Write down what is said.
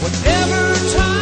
Whatever time.